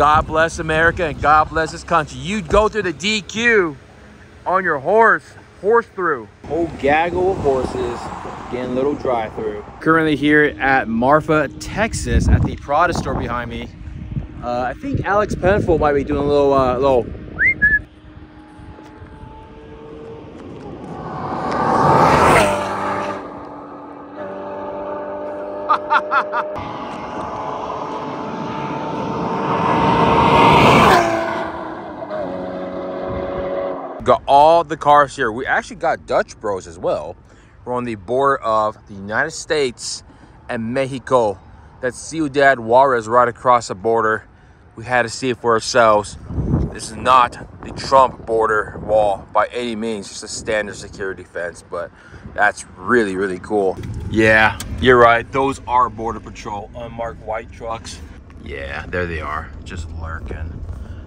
God bless America and God bless this country. You'd go through the DQ on your horse, horse through. Whole gaggle of horses getting a little drive through. Currently here at Marfa, Texas at the Prada store behind me. Uh, I think Alex Penfold might be doing a little, uh, little got all the cars here. We actually got Dutch Bros as well. We're on the border of the United States and Mexico. That's Ciudad Juarez right across the border. We had to see it for ourselves. This is not the Trump border wall by any means, just a standard security fence, but that's really, really cool. Yeah, you're right. Those are Border Patrol unmarked white trucks. Yeah, there they are, just lurking.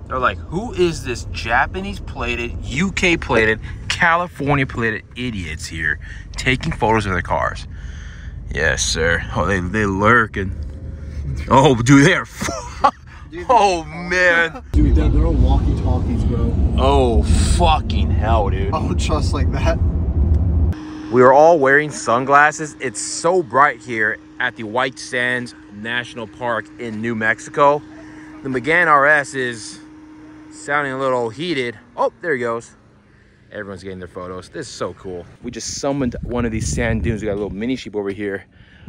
They're like, who is this Japanese plated, UK plated, California plated idiots here taking photos of their cars? Yes, sir. Oh, they, they lurking. Oh, dude, they are. oh, man. Dude, they're, they're all walkie-talkies, bro. Oh, fucking hell, dude. Oh, trust like that. We are all wearing sunglasses. It's so bright here at the White Sands National Park in New Mexico. The Megane RS is sounding a little heated. Oh, there he goes. Everyone's getting their photos. This is so cool. We just summoned one of these sand dunes. We got a little mini sheep over here.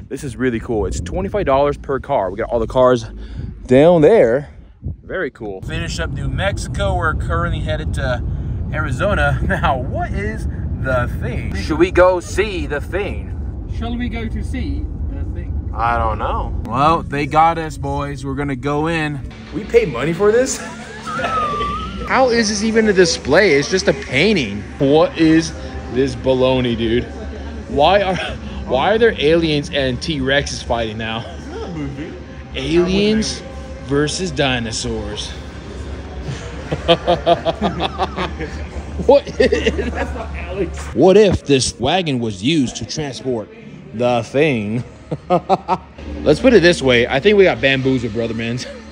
This is really cool. It's $25 per car. We got all the cars down there. Very cool. Finish up New Mexico. We're currently headed to Arizona. Now, what is the thing? Should we go see the thing? Shall we go to see the thing? I don't know. Well, they got us, boys. We're gonna go in. We pay money for this? How is this even a display? It's just a painting. What is this baloney, dude? Why are why are there aliens and T-Rexes fighting now? Aliens versus dinosaurs. what? what if this wagon was used to transport the thing? Let's put it this way. I think we got bamboozled, brother man.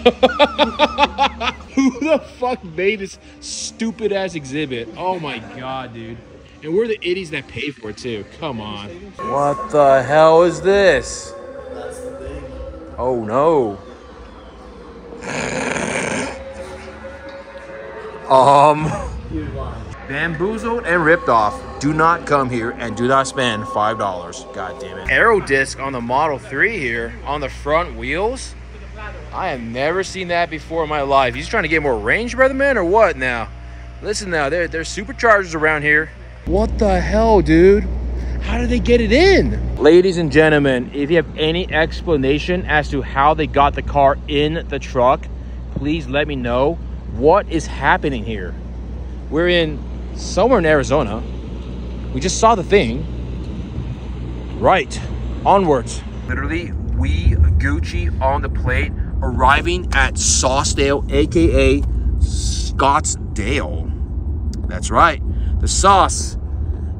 Who the fuck made this stupid ass exhibit? Oh my god, dude. And we're the idiots that pay for it too. Come on. What the hell is this? Oh no. Um, bamboozled and ripped off. Do not come here and do not spend five dollars. God damn it. Aero disc on the Model 3 here on the front wheels. I have never seen that before in my life. He's trying to get more range, brother man, or what now? Listen now, there, there's superchargers around here. What the hell, dude? How did they get it in? Ladies and gentlemen, if you have any explanation as to how they got the car in the truck, please let me know. What is happening here? We're in somewhere in Arizona. We just saw the thing. Right. Onwards. Literally, we Gucci on the plate, arriving at Saucedale, aka Scottsdale. That's right. The sauce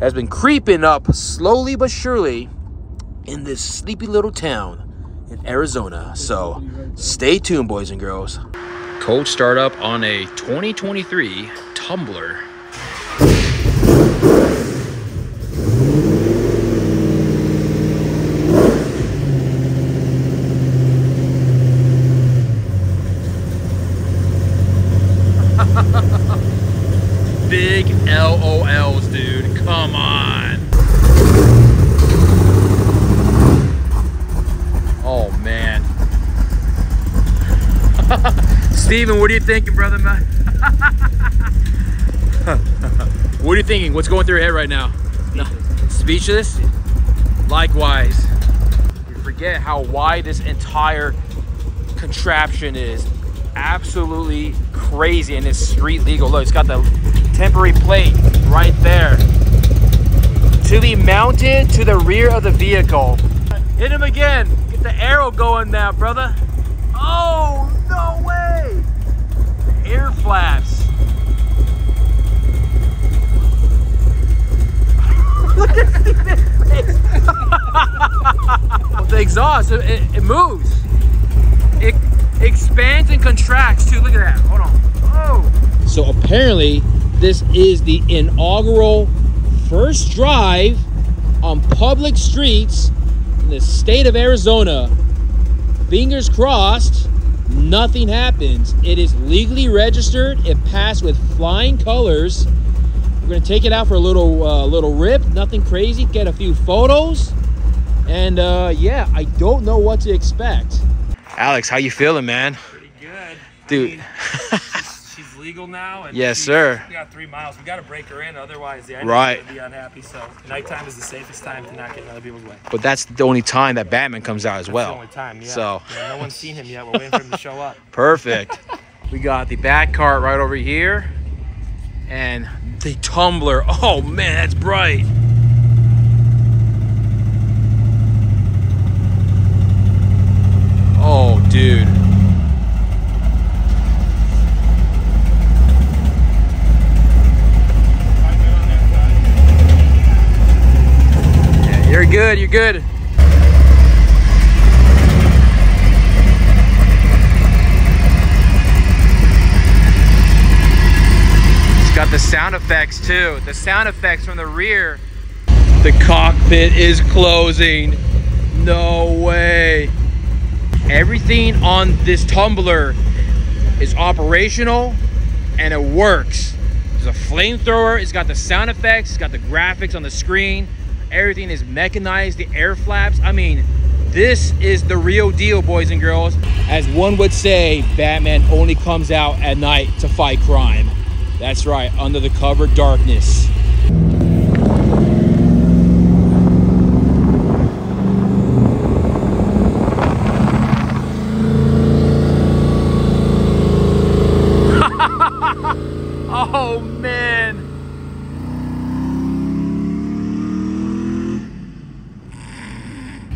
has been creeping up slowly but surely in this sleepy little town in Arizona. So stay tuned, boys and girls. Cold startup on a 2023 Tumbler. Big LOLs, dude. Come on. Oh, man. Steven, what are you thinking, brother, what are you thinking? What's going through your head right now? No. Speechless? Likewise. You forget how wide this entire contraption is. Absolutely crazy and it's street legal. Look, it's got the temporary plate right there. To be mounted to the rear of the vehicle. Hit him again. Get the arrow going now, brother. Oh. Air flaps. Look at Steven's face. the exhaust, it, it moves. It, expands and contracts too. Look at that. Hold on. Oh. So apparently, this is the inaugural first drive on public streets in the state of Arizona. Fingers crossed, nothing happens. It is legally registered. It passed with flying colors. We're gonna take it out for a little uh, little rip. Nothing crazy. Get a few photos, and uh, yeah, I don't know what to expect. Alex, how you feeling, man? Pretty good. Dude. I mean, she's, she's legal now. And Yes, sir. We got three miles. We got to break her in, otherwise the Right. be unhappy. So nighttime is the safest time to not get in other people's way. But that's the only time that Batman comes out as That's well. the only time. Yeah. So- Yeah, no one's seen him yet. We're waiting for him to show up. Perfect. we got the back cart right over here. And the tumbler. Oh man, that's bright. Oh, dude. Yeah, You're good, you're good. It's got the sound effects too. The sound effects from the rear. The cockpit is closing. No way. Everything on this tumbler is operational and it works. There's a flamethrower, it's got the sound effects, it's got the graphics on the screen. Everything is mechanized, the air flaps. I mean, this is the real deal, boys and girls. As one would say, Batman only comes out at night to fight crime. That's right, under the cover darkness. oh man.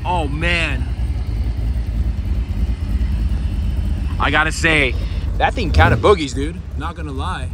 Oh man. I gotta say, that thing kind of boogies, dude. Not gonna lie.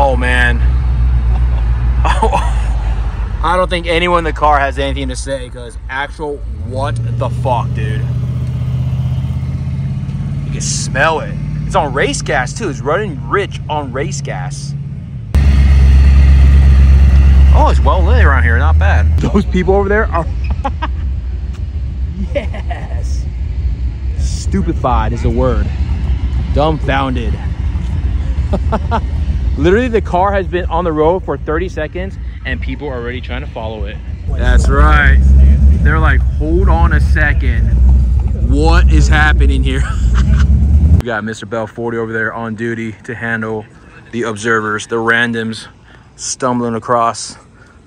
Oh man. Oh, I don't think anyone in the car has anything to say because actual what the fuck, dude. You can smell it. It's on race gas too. It's running rich on race gas. Oh, it's well lit around here. Not bad. Those people over there are. yes. Stupefied is the word. Dumbfounded. Literally, the car has been on the road for 30 seconds and people are already trying to follow it. That's right. They're like, hold on a second. What is happening here? we got Mr. Bell 40 over there on duty to handle the observers, the randoms stumbling across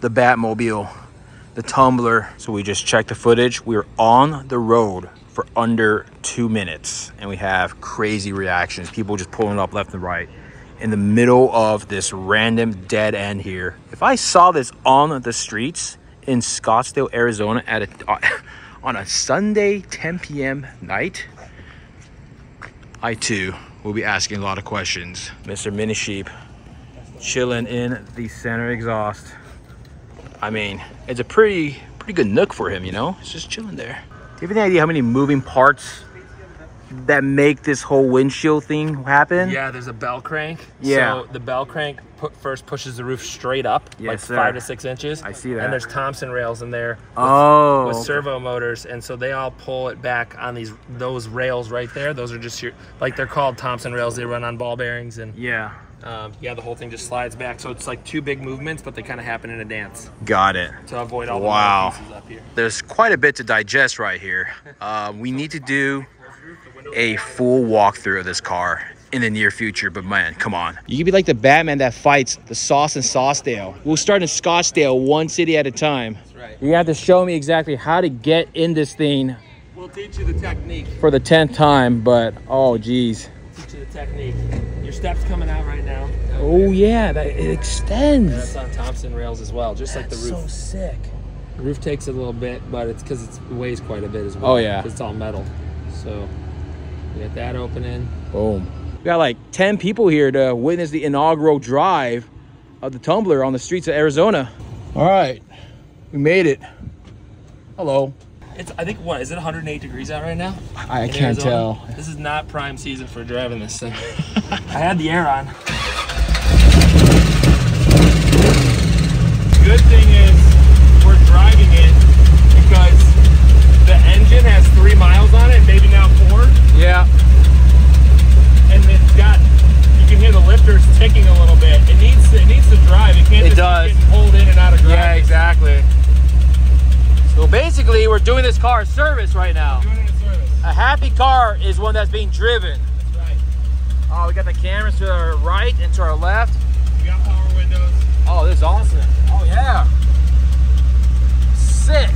the Batmobile, the tumbler. So we just checked the footage. We're on the road for under two minutes and we have crazy reactions. People just pulling up left and right in the middle of this random dead end here. If I saw this on the streets in Scottsdale, Arizona at a on a Sunday 10 p.m. night, I too will be asking a lot of questions. Mr. Mini Sheep chilling in the center exhaust. I mean, it's a pretty pretty good nook for him, you know? It's just chilling there. Do you have any idea how many moving parts that make this whole windshield thing happen? Yeah, there's a bell crank. Yeah. So the bell crank first pushes the roof straight up, Yes, like sir. five to six inches. I see that. And there's Thompson rails in there with, Oh. with servo motors, and so they all pull it back on these those rails right there. Those are just your like they're called Thompson rails. They run on ball bearings, and Yeah. um, yeah, the whole thing just slides back. So it's like two big movements, but they kind of happen in a dance Got it. to avoid all the Wow. little pieces up here. There's quite a bit to digest right here. Um, we need to do a full walkthrough of this car in the near future, but man, come on. You could be like the Batman that fights the sauce in Saucedale. We'll start in Scottsdale, one city at a time. That's right. You have to show me exactly how to get in this thing We'll teach you the technique. for the 10th time, but oh geez. Teach you the technique. Your step's coming out right now. Oh yeah, that it And extends. that's on Thompson rails as well, just like the roof. so sick. The roof takes a little bit, but it's because it weighs quite a bit as well. Oh, yeah. it's all metal. So we got that opening. Boom. We got like 10 people here to witness the inaugural drive of the Tumbler on the streets of Arizona. All right, we made it. Hello. It's I think what is it 108 degrees out right now? I in can't Arizona? tell. This is not prime season for driving this thing. I had the air on. Good thing is we're driving it because the engine has three miles on it, maybe now four, Yeah. and it's got you can hear the lifters ticking a little bit. It needs to, it needs to drive. It can't It just does. pulled in and out of drive. Yeah, exactly. So basically, we're doing this car a service right now. Doing it in service. A happy car is one that's being driven. That's right. Oh, we got the cameras to our right and to our left. We got power windows. Oh, this is awesome. Oh, yeah. Sick.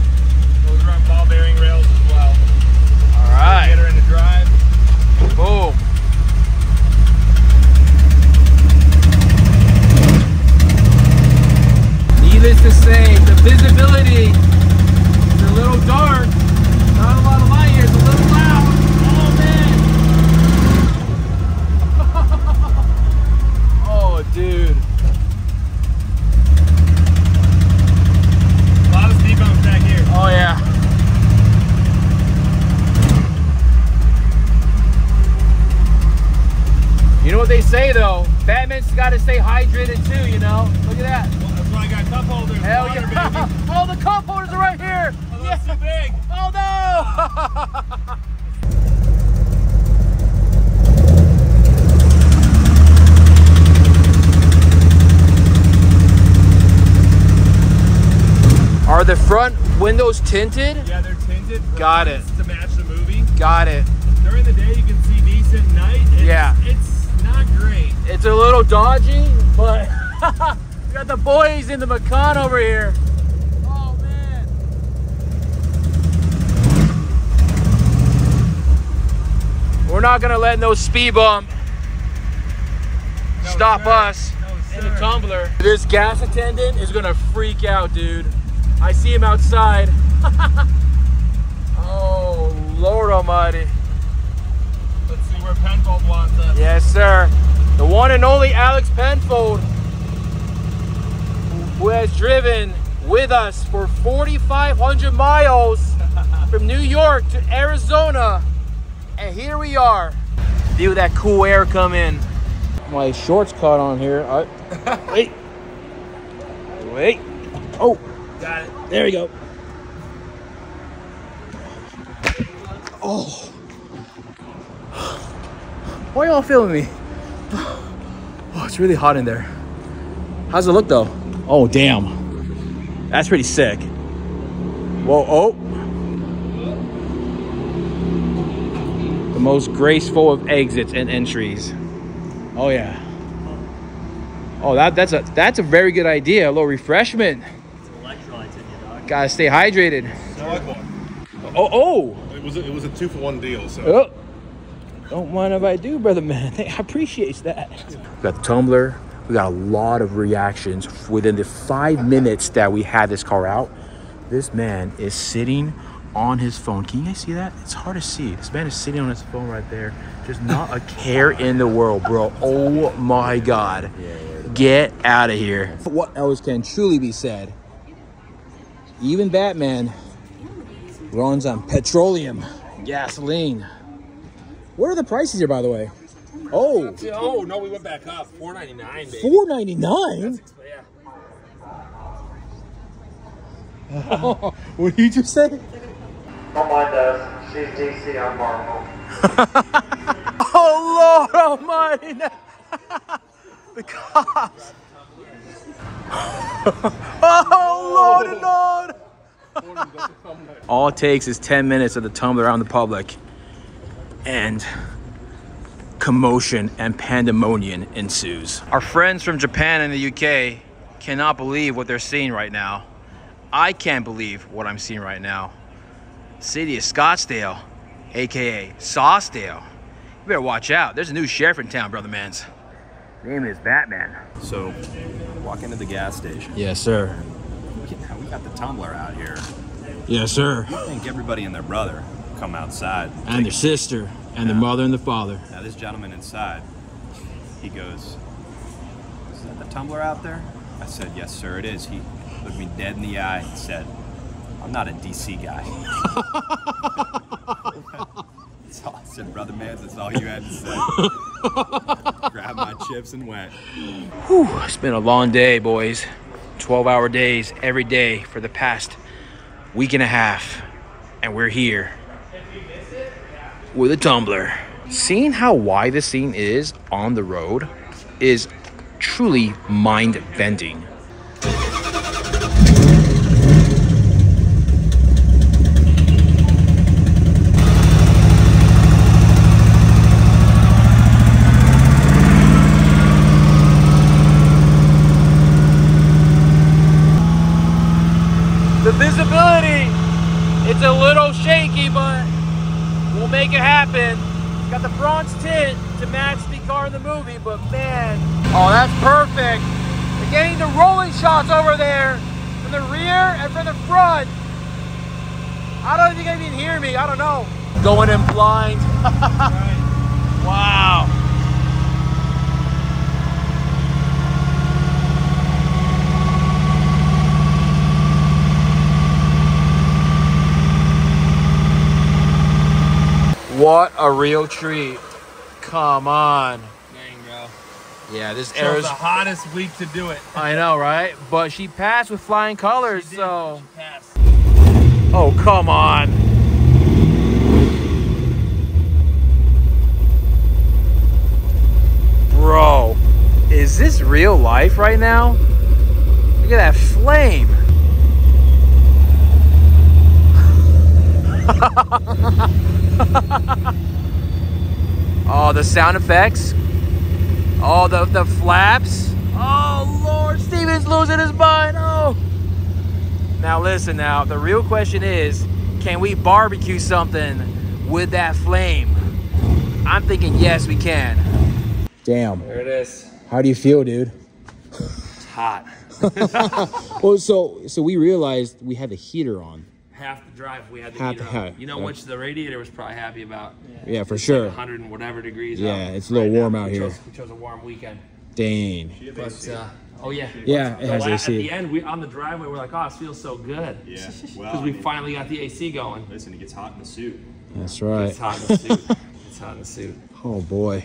Those are on ball bearing rails as well. All Get her in the drive. Boom. Needless to say, the visibility is a little dark. Not a lot of light here. It's a little loud. Oh, man. oh, dude. A lot of speed bumps back here. Oh, yeah. You know what they say though? Batman's got to stay hydrated too, you know? Look at that. That's why I got cup holders. Hell Water, yeah. baby. oh, the cup holders are right here. Oh, that's too big. Oh no! Are the front windows tinted? Yeah, they're tinted. Got it. To match the movie. Got it. During the day, you can see decent. Night, it's, Yeah. it's. It's a little dodgy, but we got the boys in the Macan over here. Oh man. We're not gonna let no speed bump No, stop sir. us No, in the tumbler. This gas attendant is gonna freak out, dude. I see him outside. oh Lord Almighty. Let's see where Penfold wants us. Yes, sir. The one and only Alex Penfold, who has driven with us for 4,500 miles from New York to Arizona. And here we are. Feel that cool air come in. My shorts caught on here. I- wait. Wait. Oh, Got it. there we go. Oh. Why y'all filming me? Oh, it's really hot in there. How's it look though? Oh, damn. That's pretty sick. Whoa, oh. The most graceful of exits and entries. Oh yeah. Oh, that that's a that's a very good idea. A little refreshment. Electrolytes in you, dog. Gotta stay hydrated. I. Oh, oh. It was a, it was a two for one deal. So Oh. Don't mind if I do, brother man. I appreciate that. We got the tumbler. We got a lot of reactions within the five minutes that we had this car out. This man is sitting on his phone. Can you guys see that? It's hard to see. This man is sitting on his phone right there. Just not a care in the world, bro. Oh my God. Get out of here. What else can truly be said? Even Batman runs on petroleum, gasoline. What are the prices here, by the way? Oh, Oh no, we went back up. 4.99, baby. four ninety nine. Yeah. What did you just say? Don't mind us. She's DC, I'm Marvel. Oh Lord Almighty! the cops! oh Lord, Lord! All it takes is 10 minutes of the tumbler out in the public, and commotion and pandemonium ensues. Our friends from Japan and the UK cannot believe what they're seeing right now. I can't believe what I'm seeing right now. city of Scottsdale, aka Saucedale. You better watch out. There's a new sheriff in town, brother mans. Name is Batman. So, walk into the gas station. Yes, sir. We got the tumbler out here. Yes, sir. I think everybody and their brother come outside. And their sister, and their mother and the father. Now, this gentleman inside, he goes, Is that the tumbler out there? I said, Yes, sir, it is. He looked me dead in the eye and said, I'm not a DC guy. That's all I said, brother man, that's all you had to say. Grab my chips and went. Whew, it's been a long day, boys. 12 hour days every day for the past week and a half. And we're here with a tumbler. Seeing how wide this scene is on the road is truly mind bending. The visibility, it's a little shaky, but we'll make it happen. Got the bronze tint to match the car in the movie, but man, oh, that's perfect. We're getting the rolling shots over there from the rear and from the front. I don't think I can hear me. I don't know. Going in blind. wow. What a real treat. Come on. Dang, bro. Yeah, this Chose Aero's the hottest week to do it. I know, right? But she passed with flying colors, She did. so. She passed. Oh, come on. Bro, is this real life right now? Look at that flame. oh, the sound effects. Oh, the, the flaps. Oh, Lord, Steven's losing his mind. Oh. Now listen now, the real question is, can we barbecue something with that flame? I'm thinking yes, we can. Damn. There it is. How do you feel, dude? It's hot. Well, so so we realized we had the heater on. Half the drive we had the Half heater the- on. You know yeah. which the radiator was probably happy about. Yeah, for It's sure. Like 100 and whatever degrees. Yeah, out it's a little right warm now. out we here. Chose, we chose a warm weekend. Dang. But uh, oh yeah. Yeah, it The has la- At the end, we on the driveway, we're like, oh, it feels so good. Yeah, well, Because we I mean, finally got the AC going. listen, it gets hot in the suit. That's right. It's hot in the suit. it's hot in the suit. Oh boy.